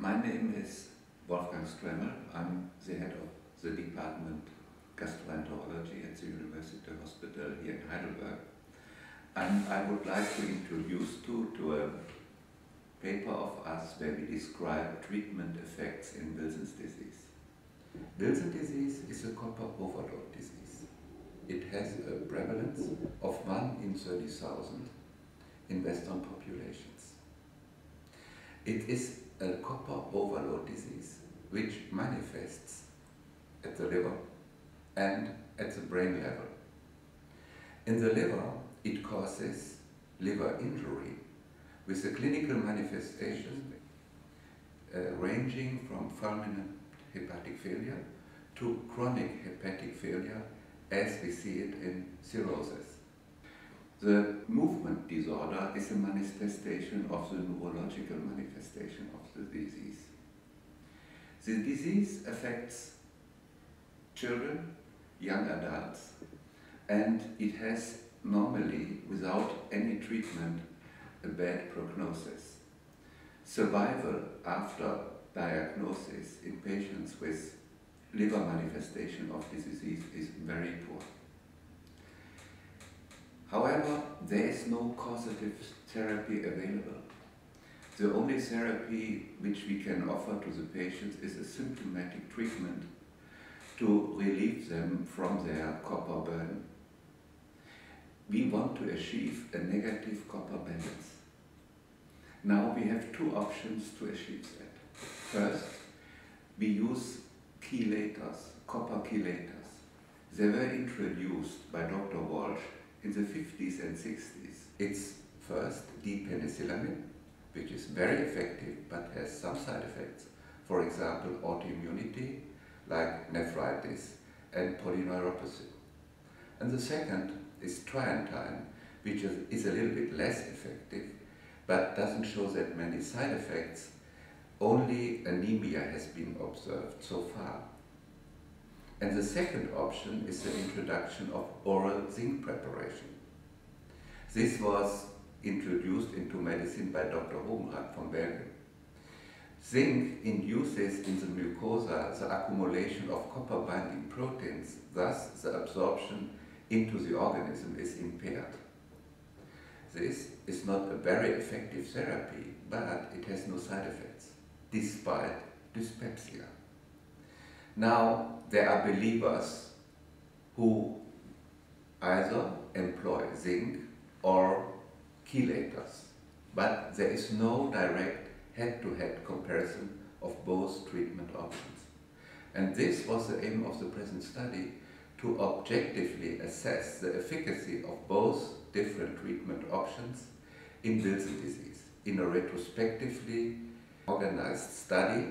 My name is Wolfgang Stremmel. I'm the head of the department gastroenterology at the University Hospital here in Heidelberg. And I would like to introduce you to a paper of us where we describe treatment effects in Wilson's disease. Wilson disease is a copper overload disease. It has a prevalence of 1 in 30,000 in Western populations. It is a copper overload disease which manifests at the liver and at the brain level. In the liver, it causes liver injury with the clinical manifestations uh, ranging from fulminant hepatic failure to chronic hepatic failure as we see it in cirrhosis. The movement disorder is a manifestation of the neurological manifestation of the disease. The disease affects children, young adults, and it has normally, without any treatment, a bad prognosis. Survival after diagnosis in patients with liver manifestation of this disease is very poor. However, there is no causative therapy available. The only therapy which we can offer to the patients is a symptomatic treatment to relieve them from their copper burden. We want to achieve a negative copper balance. Now we have two options to achieve that. First, we use chelators, copper chelators. They were introduced by Dr. Walshe in the 50s and 60s. It's first D-penicillamine, which is very effective but has some side effects. For example, autoimmunity, like nephritis and polyneuropathy. And the second is trientine, which is a little bit less effective, but doesn't show that many side effects. Only anemia has been observed so far. And the second option is the introduction of oral zinc preparation. This was introduced into medicine by Dr. Hoogenraad from Belgium. Zinc induces in the mucosa the accumulation of copper binding proteins, thus the absorption into the organism is impaired. This is not a very effective therapy, but it has no side effects, despite dyspepsia. Now, there are believers who either employ zinc or chelators, but there is no direct head-to-head -head comparison of both treatment options. And this was the aim of the present study, to objectively assess the efficacy of both different treatment options in Wilson disease in a retrospectively organized study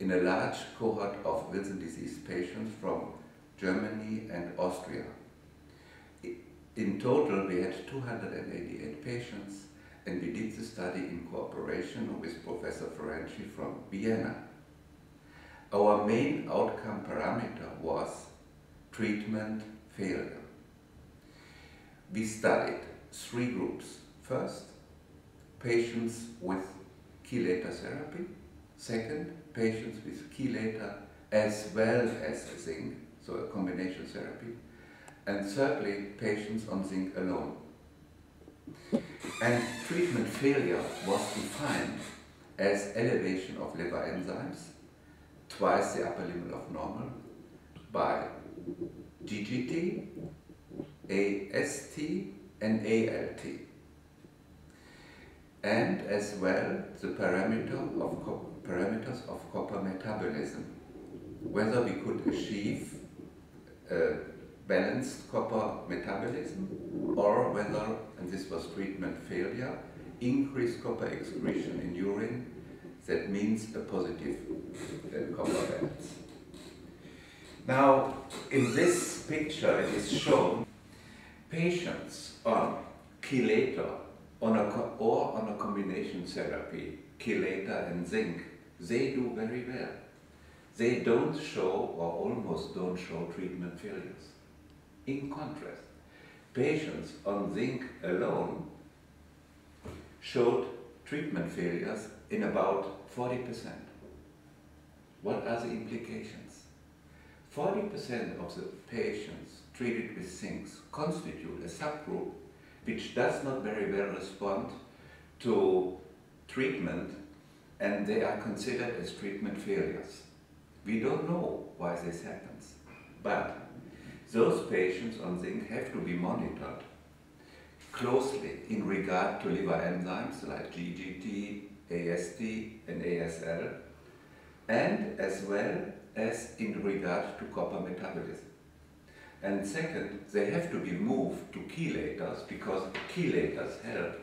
in a large cohort of Wilson disease patients from Germany and Austria. In total, we had 288 patients, and we did the study in cooperation with Professor Ferenci from Vienna. Our main outcome parameter was treatment failure. We studied three groups. First, patients with chelator therapy. Second, patients with chelator as well as zinc, so a combination therapy. And thirdly, patients on zinc alone. And treatment failure was defined as elevation of liver enzymes, twice the upper limit of normal, by GGT, AST, and ALT. And as well the parameter of parameters of copper metabolism, whether we could achieve a balanced copper metabolism or whether, and this was treatment failure, increased copper excretion in urine, that means a positive uh, copper balance. Now, in this picture it is shown patients on chelator on a or on a combination therapy, chelator and zinc, they do very well. They don't show or almost don't show treatment failures. In contrast, patients on zinc alone showed treatment failures in about 40%. What are the implications? 40% of the patients treated with zinc constitute a subgroup which does not very well respond to treatment and they are considered as treatment failures. We don't know why this happens, but those patients on zinc have to be monitored closely in regard to liver enzymes like GGT, AST and ASL, and as well as in regard to copper metabolism. And second, they have to be moved to chelators because chelators help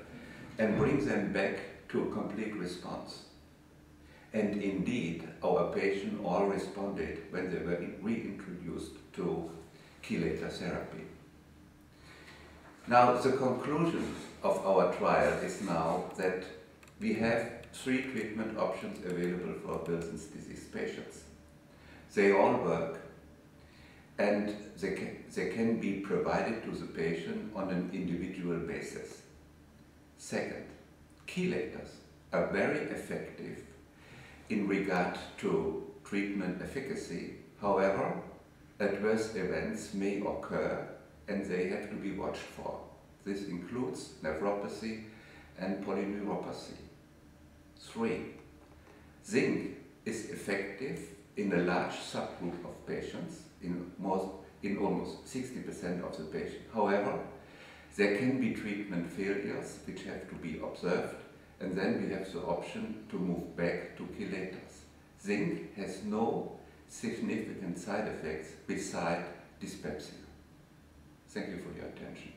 and bring them back to a complete response. And indeed, our patients all responded when they were reintroduced to chelator therapy. Now, the conclusion of our trial is now that we have three treatment options available for Wilson's disease patients. They all work and they can, they can be provided to the patient on an individual basis. Second, chelators are very effective in regard to treatment efficacy. However, adverse events may occur and they have to be watched for. This includes nephropathy and polyneuropathy. Three, zinc is effective in a large subgroup of patients, in, most, in almost 60% of the patients. However, there can be treatment failures which have to be observed and then we have the option to move back to chelators. Zinc has no significant side effects beside dyspepsia. Thank you for your attention.